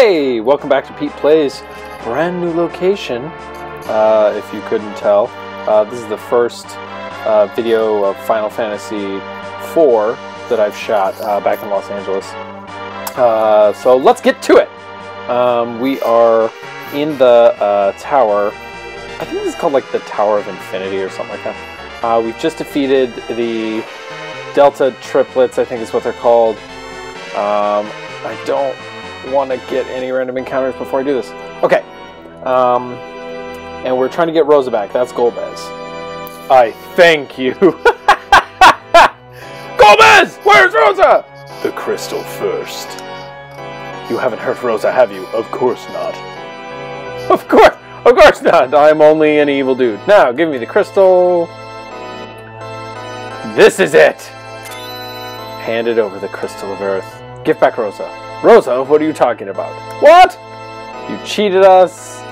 Hey, welcome back to Pete Plays. Brand new location, uh, if you couldn't tell. Uh, this is the first uh, video of Final Fantasy IV that I've shot uh, back in Los Angeles. Uh, so let's get to it. Um, we are in the uh, tower. I think this is called like the Tower of Infinity or something like that. We've just defeated the Delta triplets, I think is what they're called. Um, I don't want to get any random encounters before I do this. Okay. Um, and we're trying to get Rosa back. That's Golbez. I thank you. Golbez! Where's Rosa? The crystal first. You haven't hurt Rosa, have you? Of course not. Of course, of course not. I'm only an evil dude. Now, give me the crystal. This is it. Handed over the crystal of earth. Give back Rosa. Rosa, what are you talking about? What? You cheated us?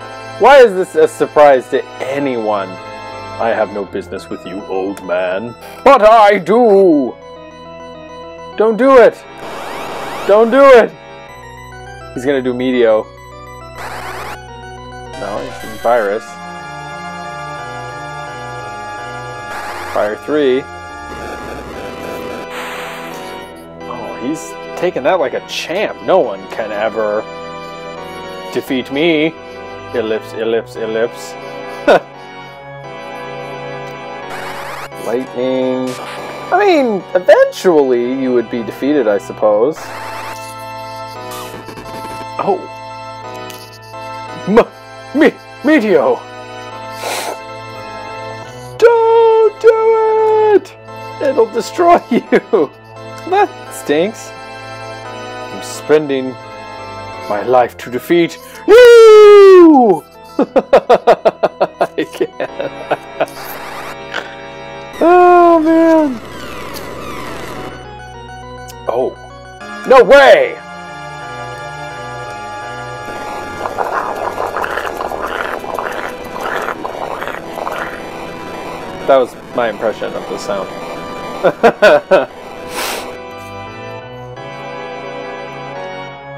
Why is this a surprise to anyone? I have no business with you, old man. But I do! Don't do it! Don't do it! He's gonna do Meteo. No, he's doing Virus. Fire 3. Oh, he's taking that like a champ. No one can ever defeat me. Ellipse, ellipse, ellipse. Lightning. I mean, eventually you would be defeated, I suppose. Oh. M me Meteo! Don't do it! It'll destroy you! That stinks. I'm spending my life to defeat you! I can't. oh, man. Oh. No way! That was my impression of the sound.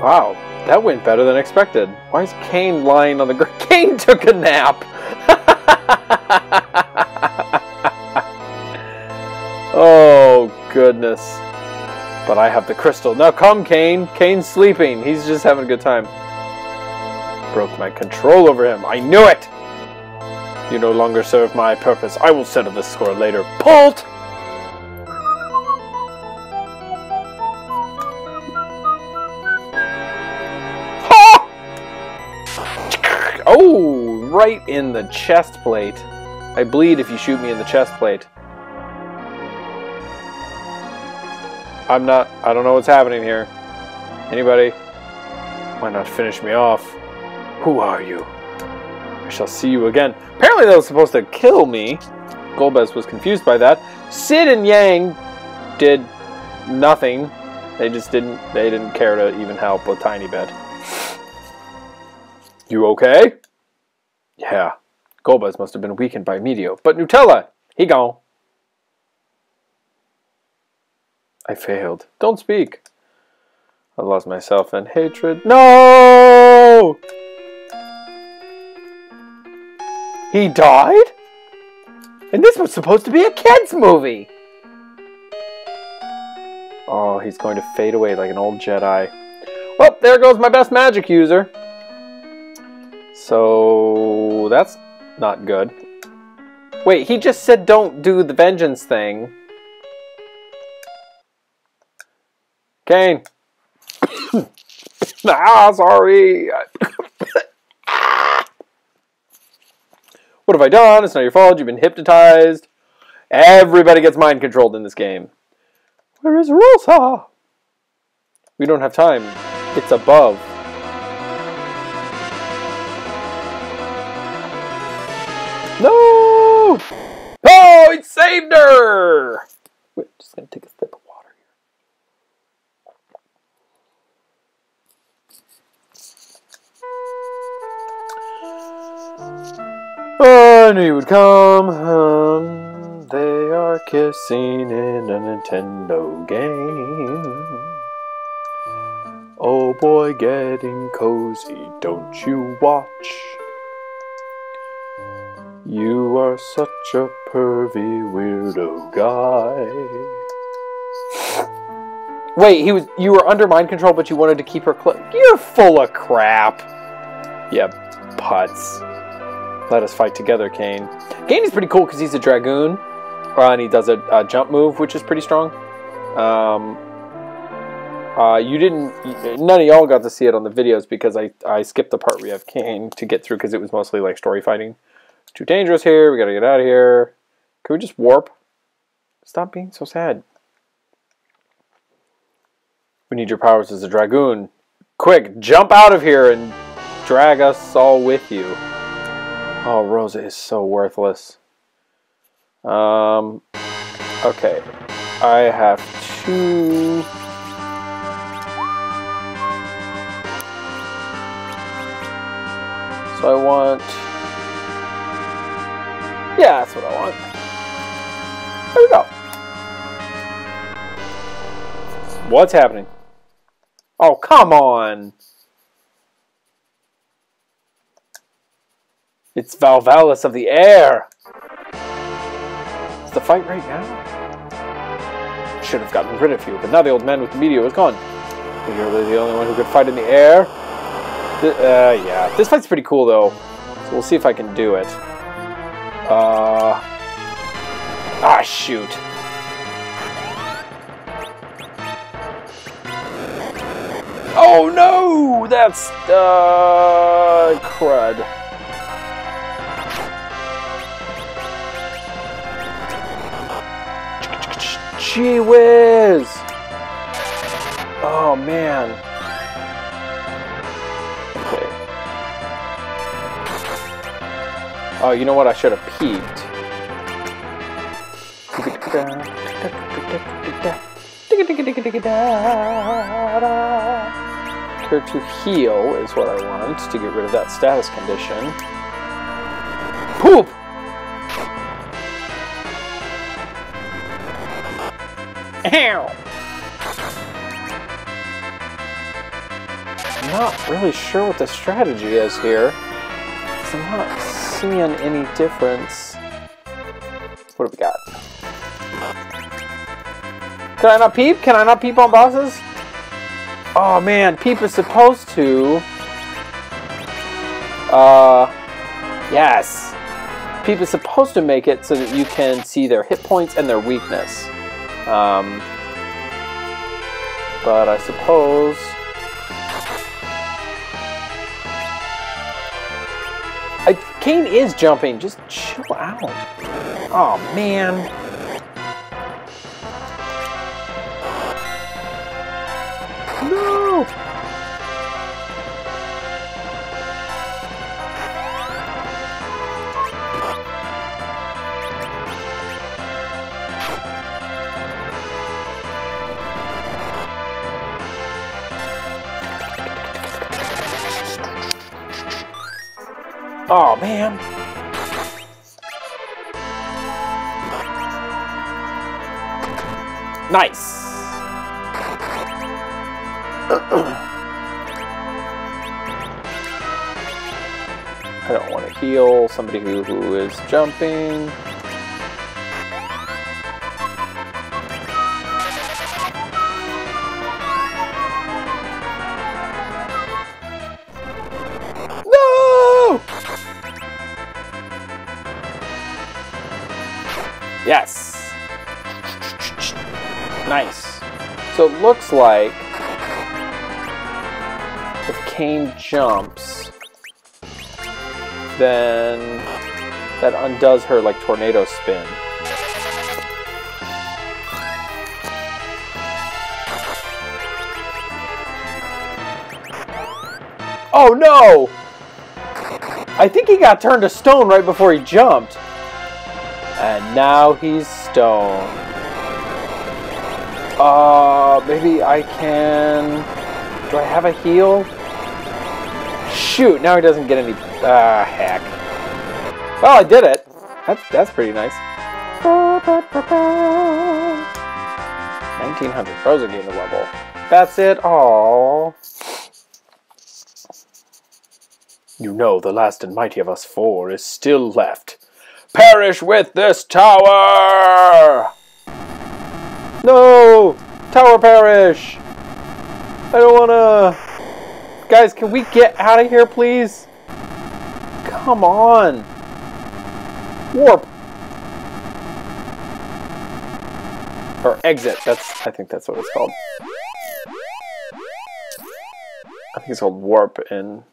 wow, that went better than expected. Why is Kain lying on the ground? Kain took a nap! oh, goodness. But I have the crystal. Now come, Kain. Kain's sleeping. He's just having a good time. Broke my control over him. I knew it! You no longer serve my purpose. I will settle this score later. Bolt! Right in the chest plate. I bleed if you shoot me in the chest plate. I'm not, I don't know what's happening here. Anybody? Why not finish me off? Who are you? I shall see you again. Apparently that was supposed to kill me. Golbez was confused by that. Cid and Yang did nothing. They just didn't they didn't care to even help a tiny bit. You okay? Yeah. Golbez must have been weakened by Meteo. But Nutella, he gone. I failed. Don't speak. I lost myself in hatred. No! He died? And this was supposed to be a kid's movie! Oh, he's going to fade away like an old Jedi. Well, there goes my best magic user. So, that's not good. Wait, he just said don't do the vengeance thing. Kain. ah, sorry. What have I done? It's not your fault. You've been hypnotized. Everybody gets mind controlled in this game. Where is Rosa? We don't have time. It's above. No! Oh, it saved her! Wait, just gonna take a sip of water here. Oh, I knew you would come. Um, they are kissing in a Nintendo game. Oh boy, getting cozy, don't you watch? You are such a pervy weirdo guy. Wait, he was you were under mind control, but you wanted to keep her close. You're full of crap. Yeah, putz. Let us fight together, Kain. Kain is pretty cool because he's a dragoon, uh, and he does a, a, jump move, which is pretty strong. Um, uh, you didn't, none of y'all got to see it on the videos because I, I skipped the part where you have Kain to get through because it was mostly like story fighting. Too dangerous here, we gotta get out of here. Can we just warp? Stop being so sad. We need your powers as a dragoon. Quick, jump out of here and drag us all with you. Oh, Rosa is so worthless. Um, okay. I have two... So I want... Yeah, that's what I want. There we go. What's happening? Oh, come on! It's Valvalis of the air! Is the fight right now? Should have gotten rid of you, but now the old man with the meteor is gone. You're really the only one who could fight in the air? uh, yeah. This fight's pretty cool, though. So we'll see if I can do it. Uh... Ah, shoot. Oh, no! That's, uh... crud. Gee whiz! Oh, man. Oh, you know what? I should have peeped. Cure to heal is what I want to get rid of that status condition. Poop! Ow! Not really sure what the strategy is here. I'm not seeing any difference. What have we got? Can I not peep? Can I not peep on bosses? Oh man, peep is supposed to... Uh... Yes! Peep is supposed to make it so that you can see their hit points and their weakness. Um, but I suppose... Kain is jumping. Just chill out. Oh, man. Man. Nice. I don't want to heal somebody who, who is jumping. Yes. Nice. So it looks like if Kain jumps, then that undoes her like tornado spin. Oh no! I think he got turned to stone right before he jumped. And now he's stone. Uh, maybe I can... Do I have a heal? Shoot, now he doesn't get any... Ah, uh, heck. Well, I did it. That's, that's pretty nice. 1900 Frozen game the level. That's it. Aww. You know the last and mighty of us four is still left. Perish with this tower! No! Tower perish! I don't wanna... Guys, can we get out of here, please? Come on! Warp! Or exit, that's... I think that's what it's called. I think it's called warp in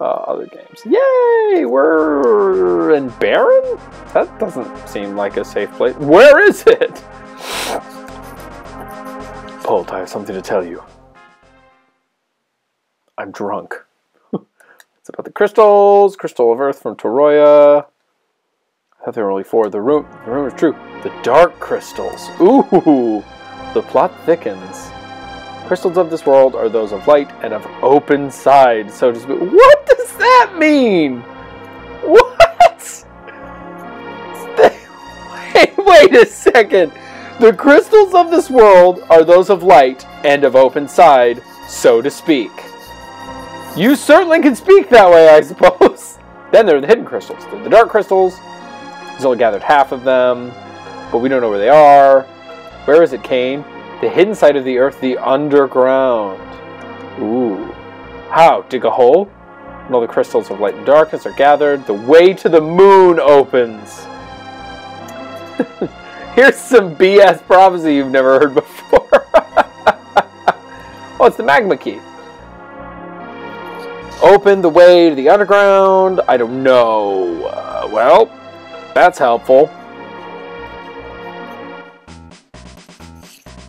uh, other games. Yay! We're in Baron? That doesn't seem like a safe place. Where is it? Bolt, I have something to tell you. I'm drunk. it's about the crystals. Crystal of Earth from Troia. I thought there were only four. The room, the room is true. The dark crystals. Ooh! The plot thickens. Crystals of this world are those of light and of open side, so to speak. What does that mean? What? Wait, wait a second. The crystals of this world are those of light and of open side, so to speak. You certainly can speak that way, I suppose. then there are the hidden crystals. They're the dark crystals. He's only gathered half of them, but we don't know where they are. Where is it, Kain? The hidden side of the earth, the underground. Ooh. How? Dig a hole? And all the crystals of light and darkness are gathered. The way to the moon opens. Here's some BS prophecy you've never heard before. oh, it's the magma key. Open the way to the underground. I don't know. Uh, well, that's helpful.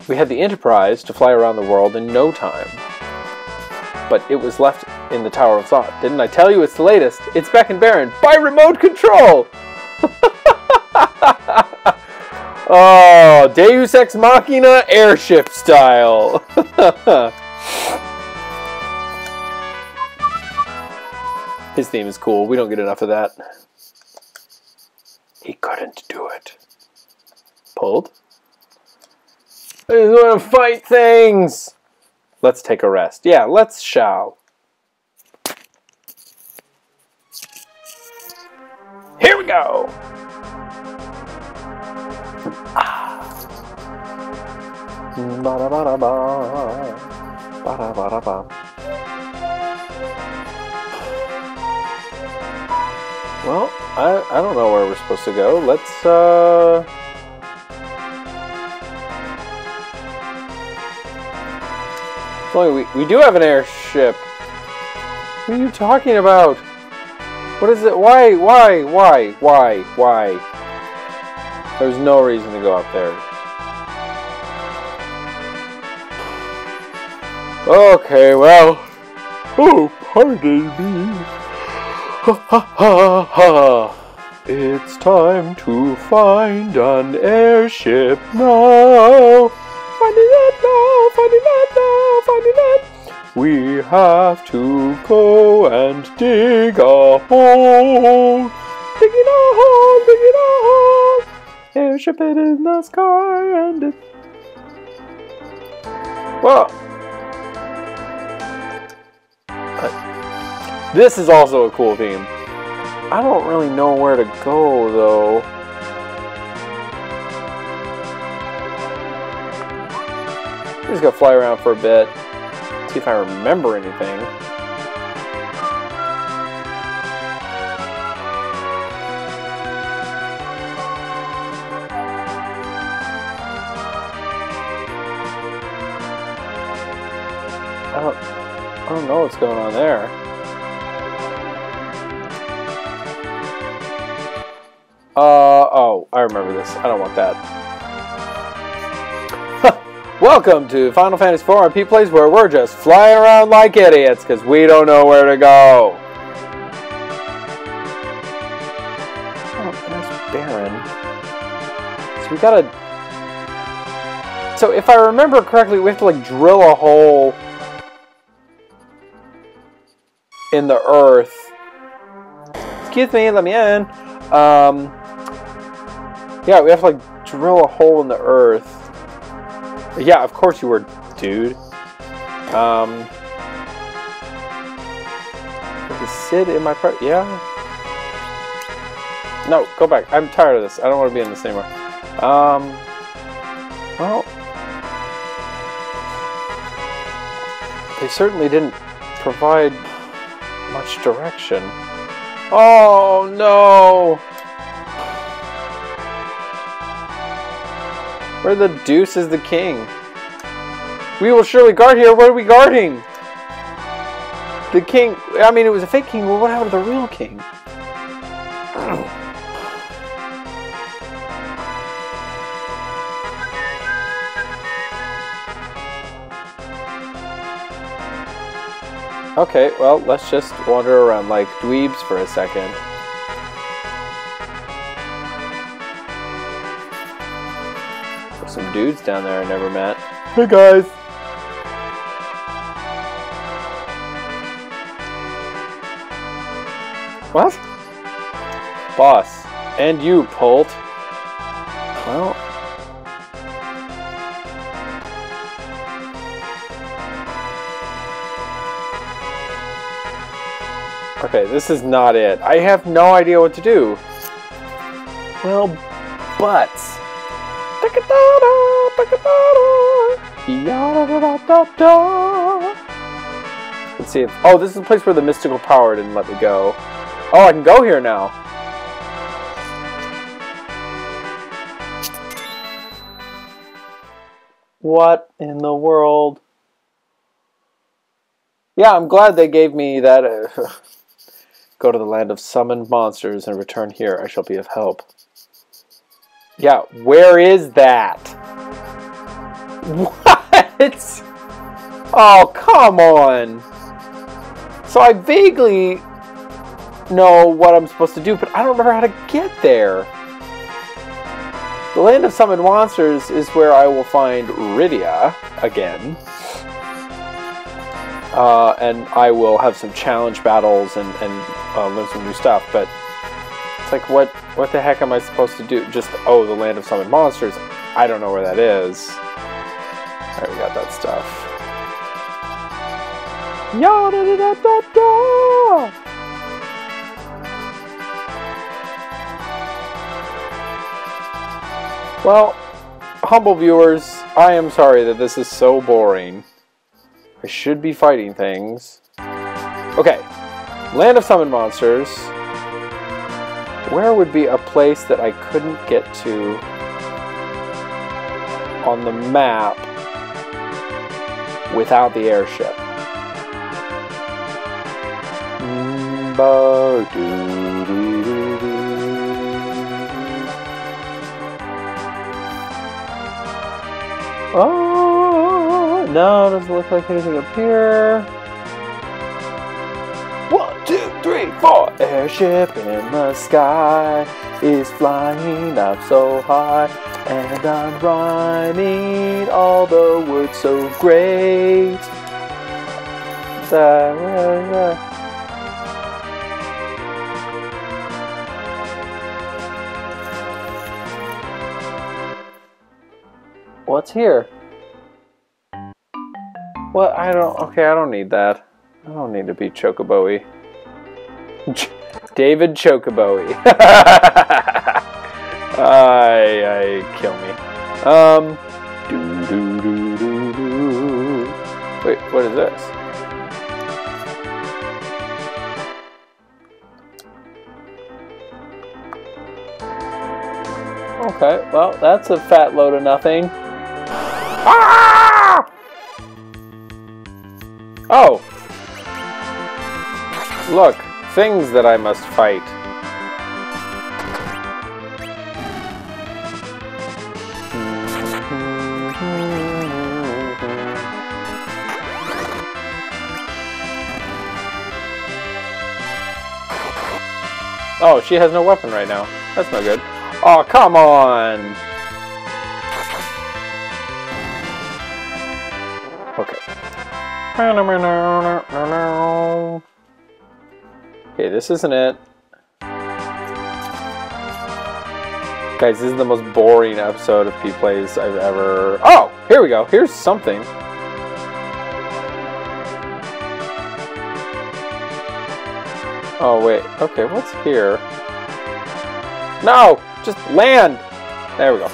We had the Enterprise to fly around the world in no time. But it was left in the Tower of Thought. Didn't I tell you it's the latest? It's back in Baron by remote control! oh, Deus Ex Machina airship style. His theme is cool. We don't get enough of that. He couldn't do it. Pulled? I just want to fight things. Let's take a rest. Yeah, let's shall. Here we go. Ah. Well, I, I don't know where we're supposed to go. Let's, uh... we, we do have an airship. What are you talking about? What is it? Why? Why? Why? Why? Why? There's no reason to go up there. Okay, well. Oh, pardon me. Ha ha ha ha. It's time to find an airship now. Now, finding it. We have to go and dig a hole. Digging a hole, digging a hole. Airship it in the sky and it. Well. This is also a cool theme. I don't really know where to go though. I'm just gonna fly around for a bit, see if I remember anything. I don't, I don't know what's going on there. Uh, oh, I remember this. I don't want that. Welcome to Final Fantasy IV on Pete Plays where we're just flying around like idiots because we don't know where to go. Oh, that's Baron. So we gotta... So if I remember correctly, we have to like drill a hole in the earth. Excuse me, let me in. Um, yeah, we have to like drill a hole in the earth. Yeah, of course you were, dude. Um, Is Cid in my part? Yeah. No, go back. I'm tired of this. I don't want to be in this anymore. Um. Well, they certainly didn't provide much direction. Oh no! Where the deuce is the king? We will surely guard here. What are we guarding? The king. I mean, it was a fake king. Well, what happened to the real king? Okay, well, let's just wander around like dweebs for a second. Dudes down there I never met. Hey guys! What? Boss. And you, Polt. Well... Okay, this is not it. I have no idea what to do. Well, butts. Let's see if... Oh, this is the place where the mystical power didn't let me go. Oh, I can go here now. What in the world? Yeah, I'm glad they gave me that. Uh, go to the land of summoned monsters and return here. I shall be of help. Yeah, where is that? What? Oh, come on. So I vaguely know what I'm supposed to do, but I don't remember how to get there. The Land of Summoned Monsters is where I will find Rydia again. Uh, and I will have some challenge battles and, and uh, learn some new stuff, but it's like, what, what the heck am I supposed to do? Just, oh, the Land of Summoned Monsters. I don't know where that is. Alright, we got that stuff. Yada da da da da! Well, humble viewers, I am sorry that this is so boring. I should be fighting things. Okay, Land of Summoned Monsters. Where would be a place that I couldn't get to on the map without the airship? Oh, no, doesn't look like anything up here. Three, four. Airship in the sky is flying up so high, and I'm rhyming all the words so great. What's here? What? I don't. Okay, I don't need that. I don't need to be Chocoboey. David Chocoboey. I, I kill me. Um. Wait, what is this? Okay, well, that's a fat load of nothing. Ah! Oh! Look, things that I must fight. Oh, she has no weapon right now. That's no good. Oh, come on! Okay. Okay, this isn't it. Guys, this is the most boring episode of Pete Plays I've ever... Oh! Here we go. Here's something. Oh, wait. Okay, what's here? No! Just land! There we go.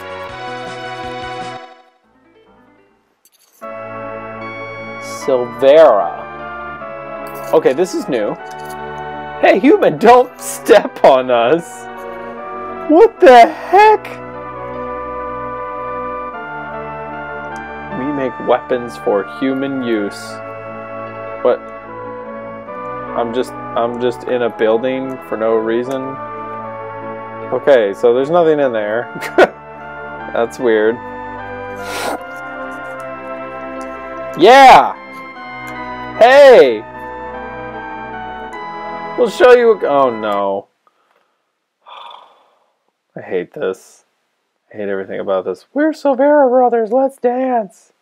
Silvera. Okay, this is new. Hey, human, don't step on us! What the heck? We make weapons for human use. What? I'm just I'm just in a building for no reason. Okay, so there's nothing in there. That's weird. Yeah! Hey! We'll show you. Oh no. I hate this. I hate everything about this. We're Silvera brothers, let's dance!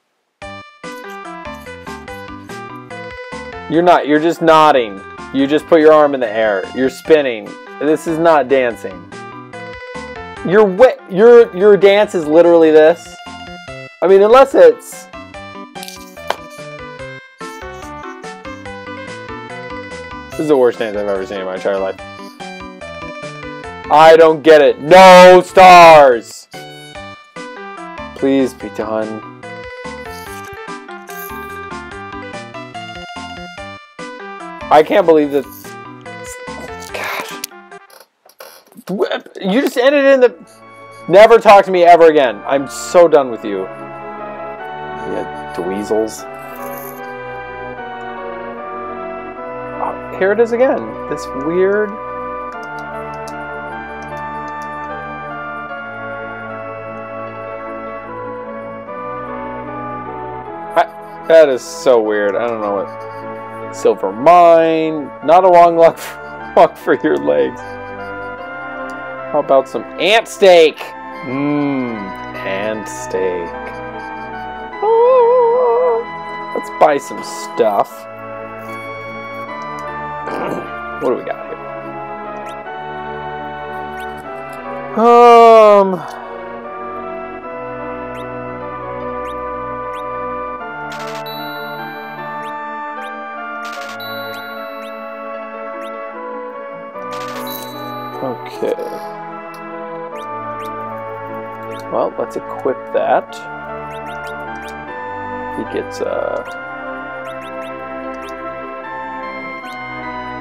You're not, you're just nodding. You just put your arm in the air. You're spinning. This is not dancing. Your your your dance is literally this. I mean, unless it's This is the worst dance I've ever seen in my entire life. I don't get it. No stars! Please be done. I can't believe that. Gosh. You just ended in the. Never talk to me ever again. I'm so done with you. Yeah, dweezels. Here it is again. This weird. I, that is so weird. I don't know what. Silver mine. Not a long walk for, for your legs. How about some ant steak? Mmm, ant steak. Oh, let's buy some stuff. What do we got here? Um... Okay. Well, let's equip that. He gets, uh...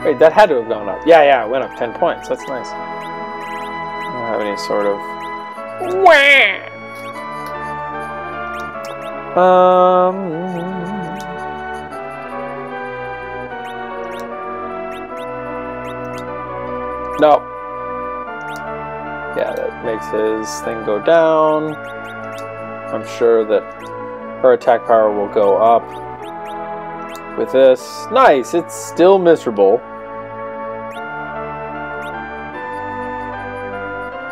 Wait, that had to have gone up. Yeah, yeah, it went up 10 points. That's nice. I don't have any sort of... Um... No. Yeah, that makes his thing go down. I'm sure that her attack power will go up with this. Nice! It's still miserable.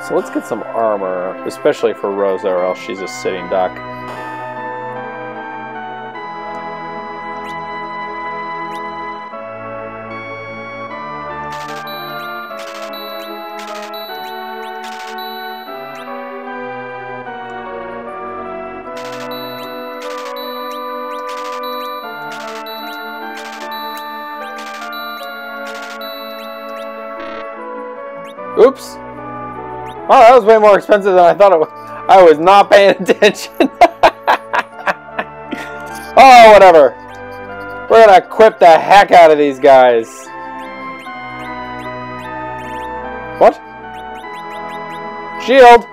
So let's get some armor, especially for Rosa, or else she's a sitting duck. Oops. Oh, that was way more expensive than I thought it was. I was not paying attention. oh, whatever. We're gonna equip the heck out of these guys. What? Shield!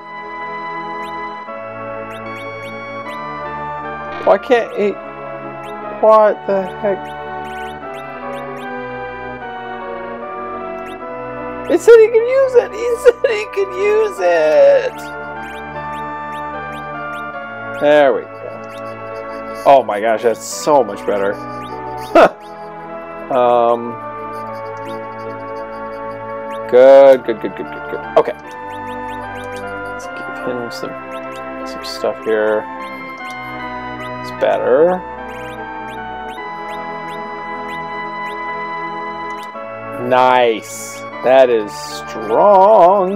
Why can't he... What the heck? He said he could use it! He said he could use it! There we go. Oh my gosh, that's so much better. um. Good, good, good, good, good, good. Okay. Let's give him some some stuff here. It's better. Nice. That is strong.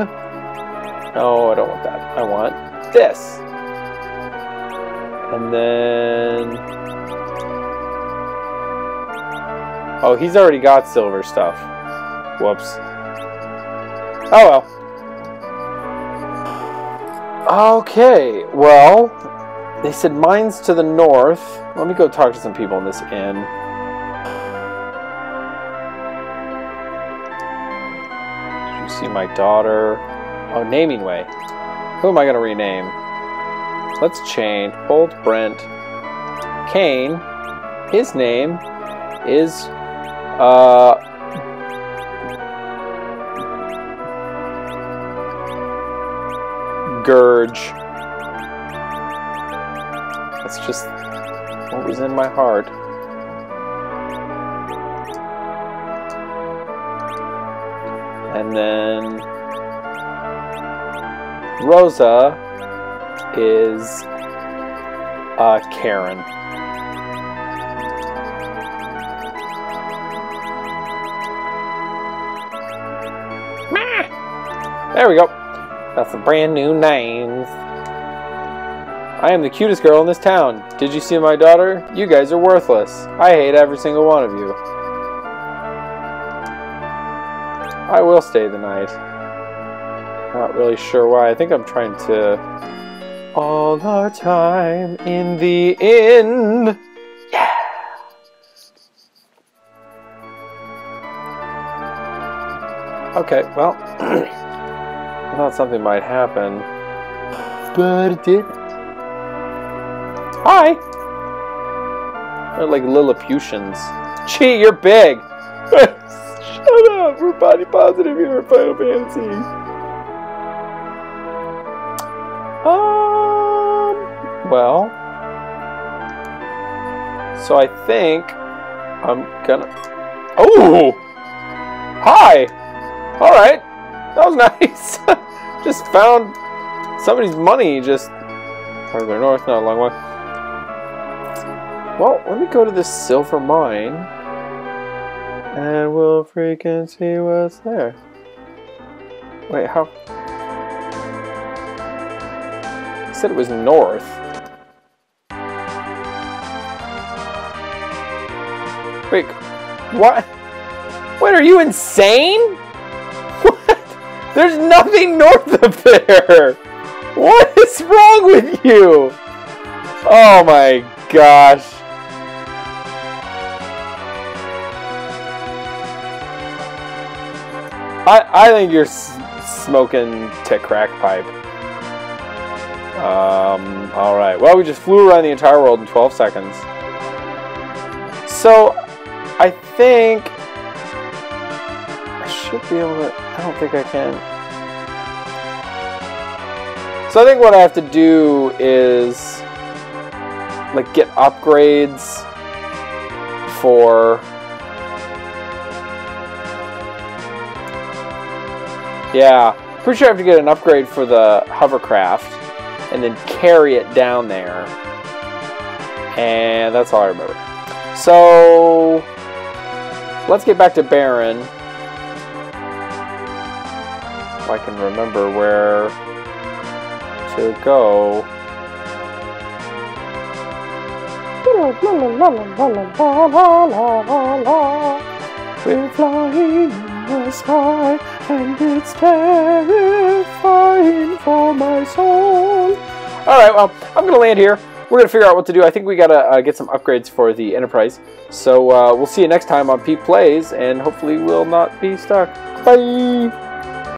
No, I don't want that. I want this. And then... Oh, he's already got silver stuff. Whoops. Oh well. Okay, well, they said mines to the north. Let me go talk to some people in this inn. See my daughter? Oh, naming way. Who am I going to rename? Let's change. Bold Brent. Kain. His name is uh Gurge. That's just what was in my heart. And then Rosa is uh, Karen. There we go. That's the brand new names. I am the cutest girl in this town. Did you see my daughter? You guys are worthless. I hate every single one of you. I will stay the night. Not really sure why. I think I'm trying to... All our time in the inn. Yeah. Okay, well... I thought something might happen. But it didn't. Hi! They're like Lilliputians. Gee, you're big! Body positive here in Final Fantasy. Um, well. So I think I'm gonna. Oh! Hi! Alright. That was nice. just found somebody's money just further north, not a long way. Well, let me go to this silver mine. And we'll freaking see what's there. Wait, how? I said it was north. Wait, what? Wait, are you insane? What? There's nothing north of there! What is wrong with you? Oh my gosh. I, I think you're smoking to crack pipe. Um, alright. Well, we just flew around the entire world in 12 seconds. So, I think... I should be able to... I don't think I can. So I think what I have to do is... Like, get upgrades for Yeah, pretty sure I have to get an upgrade for the hovercraft and then carry it down there. And that's all I remember. So, let's get back to Baron. If I can remember where to go. We're flying and it's terrifying for my soul. Alright, well, I'm to land here. We're to figure out what to do. I think we got to uh, get some upgrades for the Enterprise. So uh, we'll see you next time on Pete Plays, and hopefully we'll not be stuck. Bye!